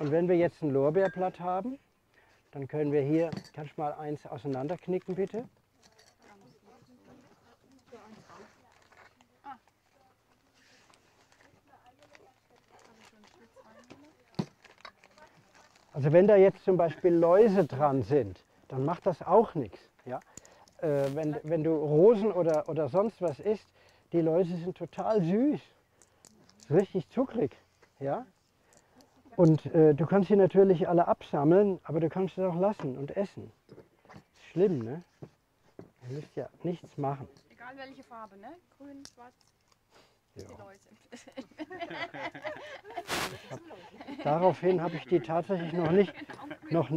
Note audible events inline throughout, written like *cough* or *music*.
Und wenn wir jetzt ein Lorbeerblatt haben, dann können wir hier, kannst du mal eins auseinanderknicken bitte? Also wenn da jetzt zum Beispiel Läuse dran sind, dann macht das auch nichts. Ja? Äh, wenn, wenn du Rosen oder, oder sonst was isst, die Läuse sind total süß. Richtig zuckrig. Ja? Und äh, du kannst sie natürlich alle absammeln, aber du kannst sie auch lassen und essen. Ist schlimm, ne? Du musst ja nichts machen. Egal welche Farbe, ne? Grün, schwarz, Ja. die Läuse. *laughs* Daraufhin habe ich die tatsächlich noch nicht, noch,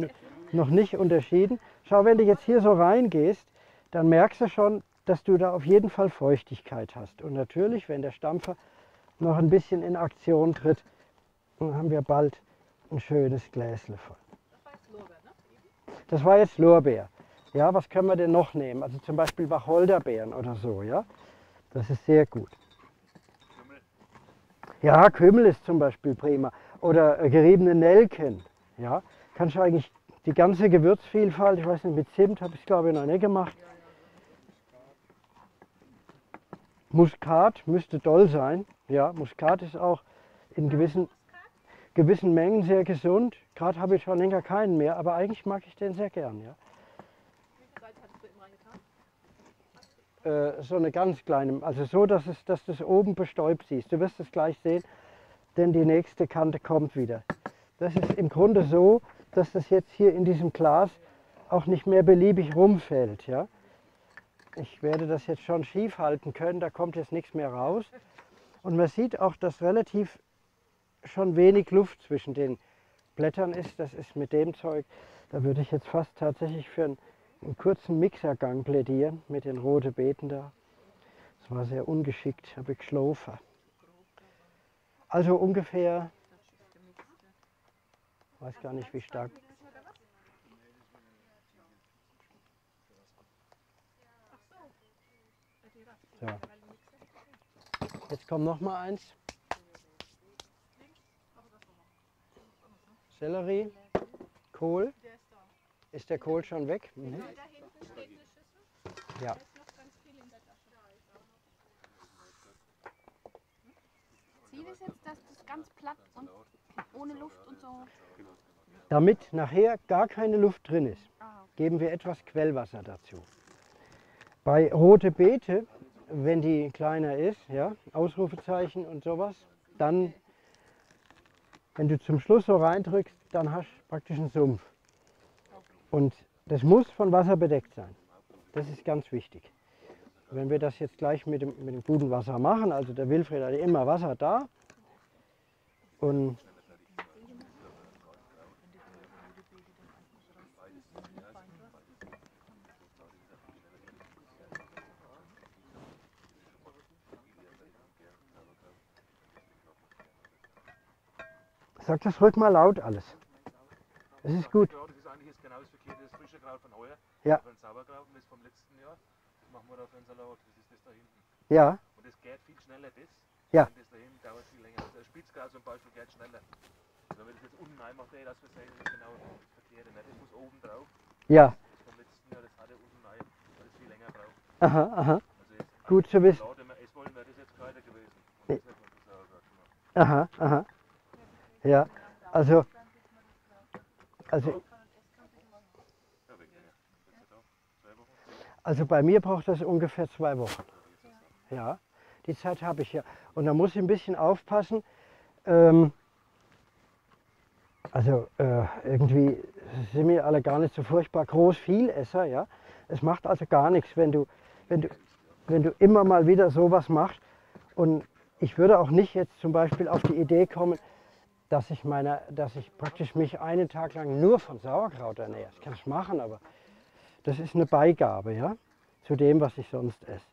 noch nicht unterschieden. Schau, wenn du jetzt hier so reingehst, dann merkst du schon, dass du da auf jeden Fall Feuchtigkeit hast. Und natürlich, wenn der Stampfer noch ein bisschen in Aktion tritt, dann haben wir bald ein schönes Gläsle voll. Das war jetzt Lorbeer. Ja, was können wir denn noch nehmen? Also zum Beispiel Wacholderbeeren oder so, ja. Das ist sehr gut. Ja, Kümmel ist zum Beispiel prima. Oder äh, geriebene Nelken. Ja, kannst du eigentlich die ganze Gewürzvielfalt, ich weiß nicht, mit Zimt habe ich es glaube ich noch nicht gemacht. Muskat müsste doll sein. Ja, Muskat ist auch in gewissen, gewissen Mengen sehr gesund. Gerade habe ich schon länger keinen mehr, aber eigentlich mag ich den sehr gern. Ja. Äh, so eine ganz kleine, also so, dass, es, dass du es oben bestäubt siehst. Du wirst es gleich sehen, denn die nächste Kante kommt wieder. Das ist im Grunde so, dass das jetzt hier in diesem Glas auch nicht mehr beliebig rumfällt. Ja? Ich werde das jetzt schon schief halten können, da kommt jetzt nichts mehr raus. Und man sieht auch, dass relativ schon wenig Luft zwischen den Blättern ist. Das ist mit dem Zeug, da würde ich jetzt fast tatsächlich für einen, einen kurzen Mixergang plädieren mit den roten Beeten da. Das war sehr ungeschickt, habe ich geschlafen. Also ungefähr, weiß gar nicht wie stark. So. Jetzt kommt noch mal eins. Sellerie, Kohl. Ist der Kohl schon weg? Mhm. Ja. Ziel ist jetzt, dass das ganz platt und ohne Luft und so. Damit nachher gar keine Luft drin ist, Ah, geben wir etwas Quellwasser dazu. Bei rote Beete, wenn die kleiner ist, ja, Ausrufezeichen und sowas, dann, wenn du zum Schluss so reindrückst, dann hast du praktisch einen Sumpf. Und das muss von Wasser bedeckt sein. Das ist ganz wichtig. Wenn wir das jetzt gleich mit dem, mit dem guten Wasser machen, also der Wilfried hat immer Wasser da und Sag das ruhig mal laut alles. Es ist gut. Das ist eigentlich genau das verkehrte, das frische Kraut von heuer. Ja. Für ein Sauerkraut das vom letzten Jahr. Das machen wir da für einen Salat. Das ist das da hinten. Ja, Und das geht viel schneller, das. Ja. Und das da hinten dauert viel länger. Also Spitzkraut zum Beispiel geht schneller. Also wenn ich das jetzt unten reinmache, ey, das versehen, das ist genau das verkehrte. Ne? Das muss oben drauf. ja. Das vom letzten Jahr, das hat er unten rein, weil es viel länger braucht. Aha, aha. Also jetzt Gut zu wissen. Wir essen wollen, wäre das jetzt keiner gewesen. Nee. Das hätte man für Sauerkraut gemacht. Aha, aha. Ja, also, also, also bei mir braucht das ungefähr zwei Wochen. Ja, die Zeit habe ich ja. Und da muss ich ein bisschen aufpassen. Ähm, also äh, irgendwie sind wir alle gar nicht so furchtbar groß Vielesser, ja. Es macht also gar nichts, wenn du, wenn du, wenn du immer mal wieder sowas machst. Und ich würde auch nicht jetzt zum Beispiel auf die Idee kommen, dass ich meine, dass ich praktisch mich einen Tag lang nur von Sauerkraut ernähre. Das kann ich machen, aber das ist eine Beigabe, ja, zu dem, was ich sonst esse.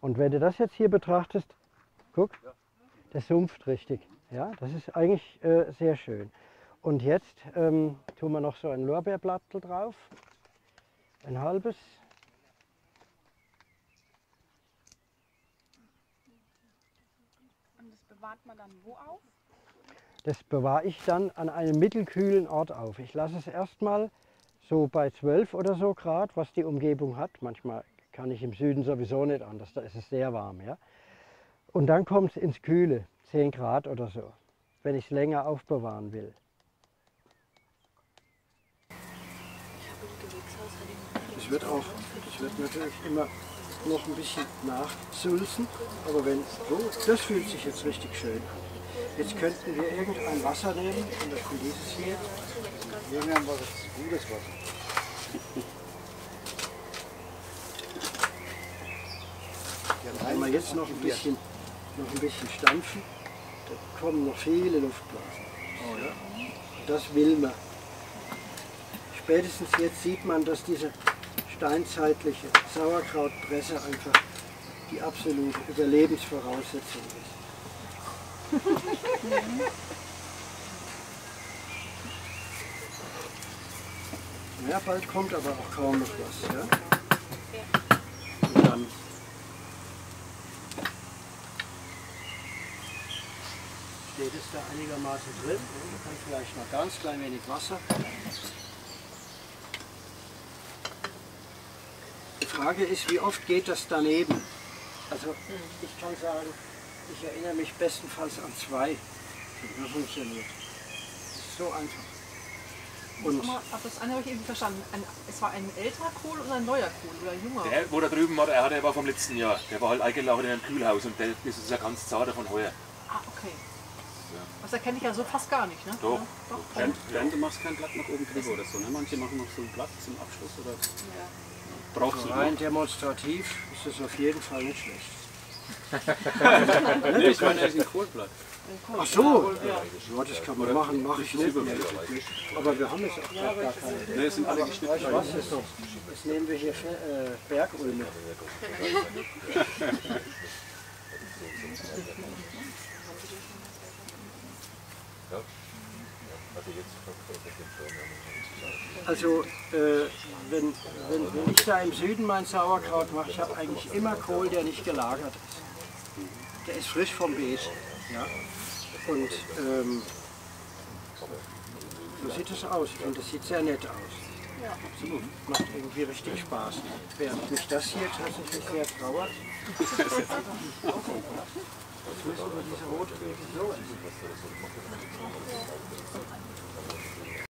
Und wenn du das jetzt hier betrachtest, guck, der sumpft richtig. Ja, das ist eigentlich äh, sehr schön. Und jetzt ähm, tun wir noch so ein Lorbeerblattel drauf. Ein halbes. und das bewahrt man dann wo auf? Das bewahre ich dann an einem mittelkühlen Ort auf. Ich lasse es erstmal so bei 12 oder so Grad, was die Umgebung hat. Manchmal kann ich im Süden sowieso nicht anders, da ist es sehr warm. Ja? Und dann kommt es ins Kühle, 10 Grad oder so, wenn ich es länger aufbewahren will. Es wird auch, es wird natürlich immer noch ein bisschen nachsulzen, aber wenn, so, das fühlt sich jetzt richtig schön an. Jetzt könnten wir irgendein Wasser nehmen von der dieses hier. Irgendwann war das gutes Wasser. Wenn wir jetzt noch ein bisschen, noch ein bisschen stampfen, da kommen noch viele Luftblasen. Ja? Das will man. Spätestens jetzt sieht man, dass diese steinzeitliche Sauerkrautpresse einfach die absolute Überlebensvoraussetzung ist. *laughs* Ja, bald kommt aber auch kaum noch was. Ja? Und dann steht es da einigermaßen drin. Man kann vielleicht noch ganz klein wenig Wasser. Die Frage ist, wie oft geht das daneben? Also ich kann sagen, ich erinnere mich bestenfalls an zwei. Das funktioniert. Das ist so einfach. Und Aber das eine habe ich eben verstanden. Ein, es war ein älterer Kohl und ein neuer Kohl oder ein junger. Der, wo da drüben war, der, der war vom letzten Jahr. Der war halt eingelagert in einem Kühlhaus und der, das ist ja ganz zarter von heuer. Ah, okay. Das erkenne ich ja so fast gar nicht, ne? Doch. Ja, doch. Bernd, Bernd, du machst kein Blatt noch oben drüber oder so, ne? Manche machen noch so ein Blatt zum Abschluss oder brauchst du rein demonstrativ ist es auf jeden Fall nicht schlecht. Nee, ich meine, das ist ein Kohlblatt. Ach so, ja, das kann man machen, mache ich nicht. Aber wir haben jetzt auch gar keine. Ne, es sind alle geschnitten. Weißt du was, das, das nehmen wir hier äh, Bergulme. Also, äh, wenn, wenn, wenn ich da im Süden mein Sauerkraut mache, ich habe eigentlich immer Kohl, der nicht gelagert ist. Der ist frisch vom Beet. Ja? Und ähm, so sieht es aus. Und das sieht sehr nett aus. Absolut. Macht irgendwie richtig Spaß. Während mich das hier tatsächlich sehr trauert. Jetzt müssen wir diese rote Öl so essen.